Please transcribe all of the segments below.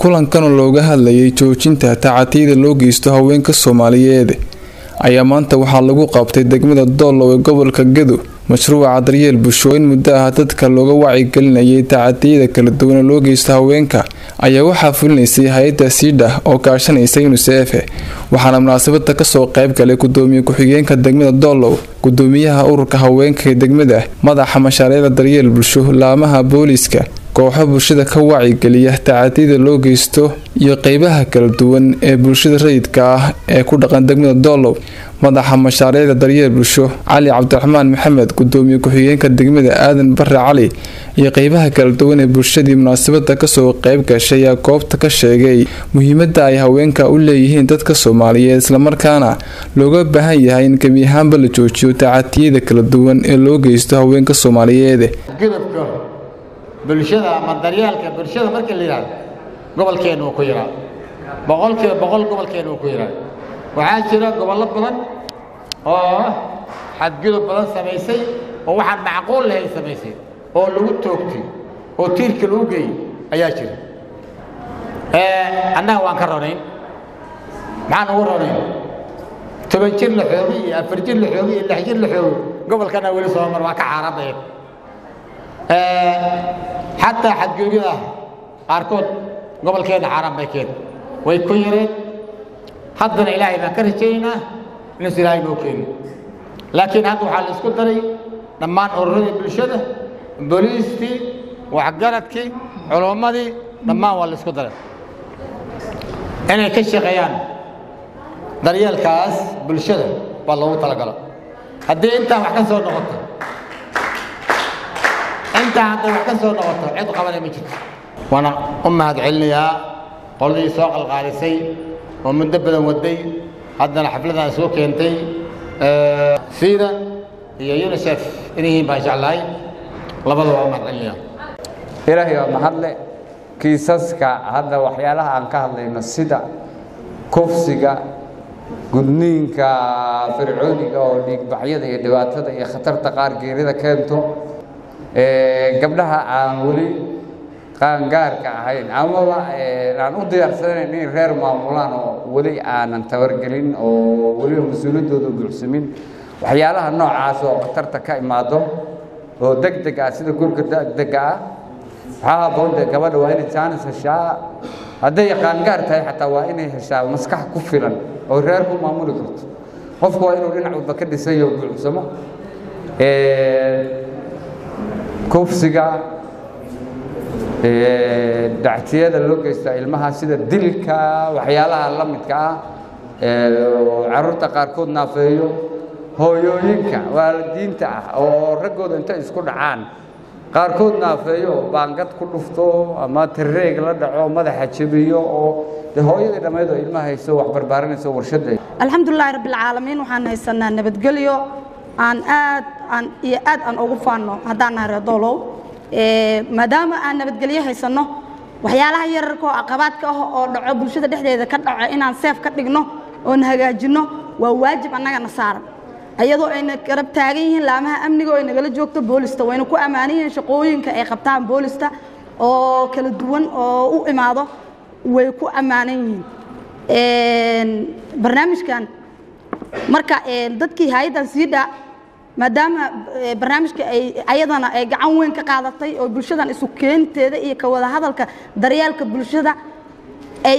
kulankan oo looga hadlayay joojinta tacatiyada loo geysto haweenka soomaaliyeed. Ayaa maanta waxaa lagu qabtay degmada doolow ee gobolka gedo mashruuca daryeel bulsho in muddo ah dadka looga wacyigelinayay tacatiyada kala duwan ee loo geysto haweenka. Ayaa waxaa fulinaysay hay'adda siidha oo kaashanaysa unisef waxaana munaasabada ka soo qayb galay gudoomiye ku-xigeenka degmada doolow gudoomiyaha ururka haweenka ee degmada madaxa mashaariicda daryeel bulsho laamaha booliiska kooxo bulshada ka wacyigeliya tacatiyada loo geysto iyo qeybaha kala duwan ee bulshada rayidka ah ee ku dhaqan degmada doolow madaxa mashaariicda daryeel bulsho cali cabdiraxmaan maxamed gudoomiye ku-xigeenka degmada aadan bare cali iyo qeybaha kala duwan ee bulshadii munaasabada ka soo qayb gashay ayaa goobta ka sheegay muhiimada ay haweenka u leeyihiin dadka soomaaliyeed islamarkaana looga baahan yahay in gebi ahaanba la joojiyo tacatiyada kala duwan ee loo geysto haweenka soomaaliyeed bulshada ama daryeelka bulshada markii la yidhahdo gobolkeennu uu ku yiraa boqolkiiba boqol gobolkeennu uu ku yiraa waxaa jira gobollo badan oo xadgudub badan samaysay oo waxaan macquul lahayn samaysay oo lagu toogtay oo tiirka lagu geeyey ayaa jira. Annaga waan ka ronayn maxaan ugu ronayn toban jir la xoogi iyo afar jir la xoogi iyo lix jir la xoogi gobolkana weli soo mar waa ka xaaraanaya xataa xadgudubyada qaarkood gobolkeena xaaraan bay keen. Way ku yareen. Haddana ilaahay baan ka rajaynaynaa inuusa ilaahay noo keenin. Laakiin hadda waxaa la isku daray dhammaan ururadii bulshada booliistii waxgaradkii culummadii dhammaan waa la isku daray. Inay ka shaqeeyaan daryeelkaas bulshada baa loogu talagalo haddii intaan wax ka soo noqoto intaa hadday wax ka soo noqoto cid qabanay ma jirto. Waana u mahad celinayaa qoladii soo qalqaalisay oo muddo badan waday haddana xafladan soo keentay siida iyo unisef inyihiin baan jeclahay. Labada waa u mahad celinayaa. Ilaahay waa mahadle kiisaska hadda waxyaalaha aan ka hadlayno sida kufsiga gudniinka fircooniga oo dhiigbaxyada iyo dhibaatada iyo khatarta qaar geerida keento gabdhaha aan weli qaangaarka ahayn amaba aan u diyaarsanayn inay reer maamulaan oo weli aanan tabargelin oo weliba mas'uuliyaddooda buuxsamin waxyaalaha noocaas oo khatarta ka imaado oo deg deg ah sida gurka degdega ah waxaa habboon dee gabadha waa inay jaanis heshaa hadday qaangaar tahay xataa waa inay heshaa maskax ku filan oo reer ku maamuli karto. Qofku waa inuu dhinac walba ka dhisayo buuxsamo kufsiga dactiyada loo geysta ilmaha sida dilka waxyaalaha la midka ah carruurta qaarkood naafeeyo hooyooyinka waalidiinta ah oo raggooda inta isku dhacaan qaarkood naafeeyo baangad ku dhufto ama tareeg la dhaco madaxa jebiyo oo de hooyadii dhammayd oo ilmaha hayso wax barbaarinayso warshadda alxamdulilaahi rabbilcaalamiin waxaan haysanaa nabadgelyo aan aad aan iyo aad aan ugu faanno haddaan nahay reer doolow maadaama aan nabadgelyo haysanno waxyaalaha yararka oo caqabaadka ah oo dhaco bulshada dhexdeeda ka dhaco inaan seef ka dhigno oon hagaajinno waa waajib annagana saaran. Ayadoo ayna garab taagan yihiin laamaha amniga oo nagala joogto boolista wayna ku ammaanan yihiin shaqooyinka ay qabtaan boolista oo kala duwan oo u imaado way ku ammaanan yihiin barnaamijkan marka dadkii hay'addan siidha maadaama barnaamijka ay ayadana ay gacan weyn ka qaadatay oo bulshadan isu keenteeda iyo ka wada hadalka daryeelka bulshada ay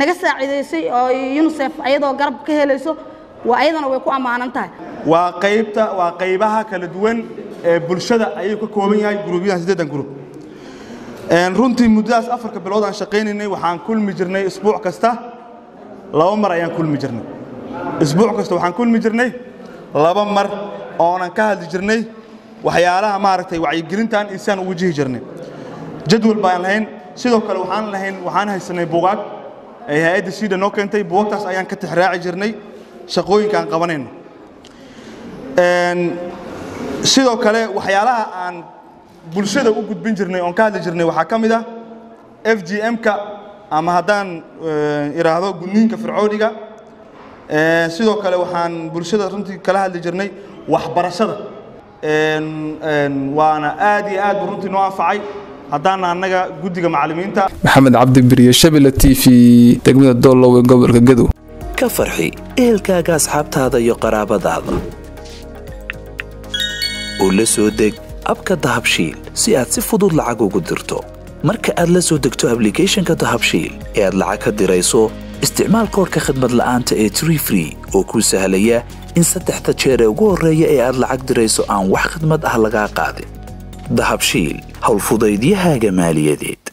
naga saaciidaysay oo unisef ayadoo garab ka helayso waa ayadana way ku ammaanan tahay. Waa qaybta waa qaybaha kala duwan ee bulshada ayuu ka kooban yahay gruubyadan siddeedan gruub runtii muddadaas afarka bilood aan shaqaynaynay waxaan kulmi jirnay isbuuc kasta. Laba mar ayaan kulmi jirnay isbuuc kasta waxaan kulmi jirnay laba mar oonan ka hadli jirnay waxyaalaha maaragtay wacyigelintan isaan u wajihi jirnay. Jadwal baan lahayn sidoo kale waxaan lahayn waxaan haysanay buugaag. Ay hay'adda siida noo keentay buugagtaas ayaan ka tixraaci jirnay shaqooyinka aan qabanayno. Sidoo kale waxyaalaha aan bulshada u gudbin jirnay oon ka hadli jirnay waxaa ka mid ah f g m-ka ama haddaan idhaahdo gudniinka fircooniga sidoo kale waxaan bulshada runtii kala hadli jirnay waxbarashada. Waana aad iyo aad buu runtii noo anfacay. Haddaana annaga guddiga macallimiinta maxamed cabdi shabila t v degmada doolow ee gobolka gadow ka farxi ehelkaaga asxaabtaada iyo qaraabadaada. Oo la soo deg abka dahabshiil si aad si fudud lacag ugu dirto. Marka aad la soo degto ablicathonka dahabshiil ee aad lacag ka dirayso isticmaal koorka khadmad la'aanta ee tree free oo kuu sahlaya in saddexda jeer ee ugu horreeya ee aad lacag dirayso aan wax khidmad ah lagaa qaadin dahabshiil howlfudaydiyahaaga maaliyadeed